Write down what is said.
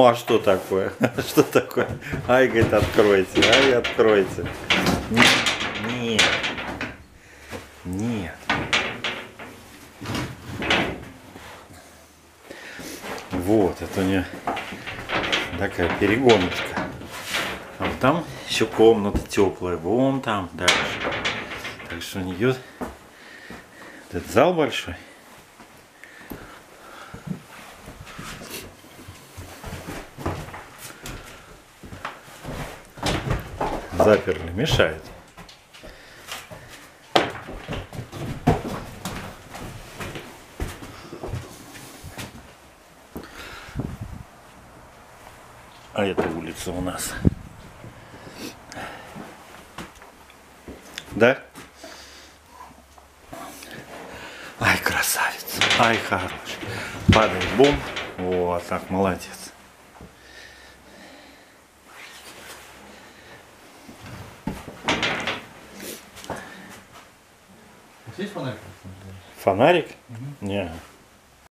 Ну а что такое? Что такое? Ай, говорит, откройте, ай, откройте. Нет. Нет. Вот, это у нее такая перегоночка. А вот там еще комната теплая, вон там дальше. Так что у нее этот зал большой. Заперли, мешает. А это улица у нас. Да? Ай, красавец. Ай, хороший. Падает бум. Вот так, молодец. Здесь фонарик? Фонарик? Не.